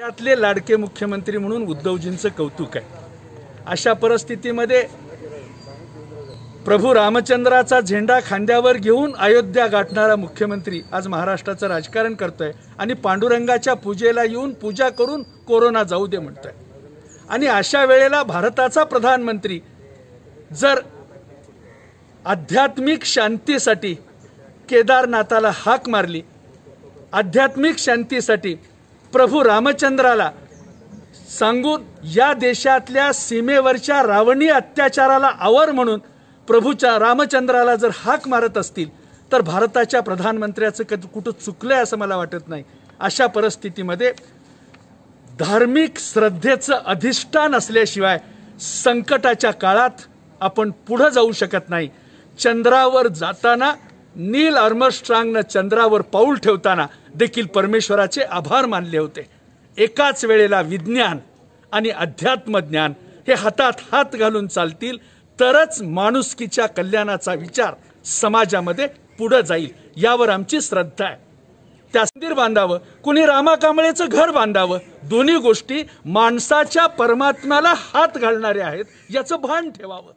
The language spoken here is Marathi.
त्यातले लाडके मुख्यमंत्री म्हणून उद्धवजींचं कौतुक आहे. अशा परिस्थितीमध्ये प्रभू रामचंद्राचा झेंडा खांद्यावर घेऊन अयोध्या गाठणारा मुख्यमंत्री आज महाराष्ट्राचं राजकारण करतोय आणि पांडुरंगाच्या पूजेला येऊन पूजा करून कोरोना जाऊ दे म्हणतोय. आणि अशा वेळेला भारताचा प्रधानमंत्री जर आध्यात्मिक शांतीसाठी केदारनाथाला हाक मारली आध्यात्मिक शांतीसाठी प्रभू रामचंद्राला सांगून या देशातल्या सीमेवरच्या रावणी अत्याचाराला आवर म्हणून प्रभूच्या रामचंद्राला जर हाक मारत असतील तर भारताच्या प्रधानमंत्र्याचं कधी कुठं चुकलं आहे असं मला वाटत नाही. अशा परिस्थितीमध्ये धार्मिक श्रद्धेचं अधिष्ठान असल्याशिवाय संकटाच्या काळात आपण पुढं जाऊ शकत नाही. चंद्रावर जाताना नील आर्मस्ट्रांगनं चंद्रावर पाऊल ठेवताना देखील परमेश्वराचे आभार मानले होते. एकाच वेळेला विज्ञान आणि अध्यात्म ज्ञान हे हातात हात घालून चालतील तरच माणुसकीच्या कल्याणाचा विचार समाजामध्ये पुढं जाईल यावर आमची श्रद्धा आहे. त्या मंदिर बांधावं कुणी रामा कांबळेचं घर बांधावं दोन्ही गोष्टी माणसाच्या परमात्म्याला हात घालणाऱ्या आहेत याचं भान ठेवावं.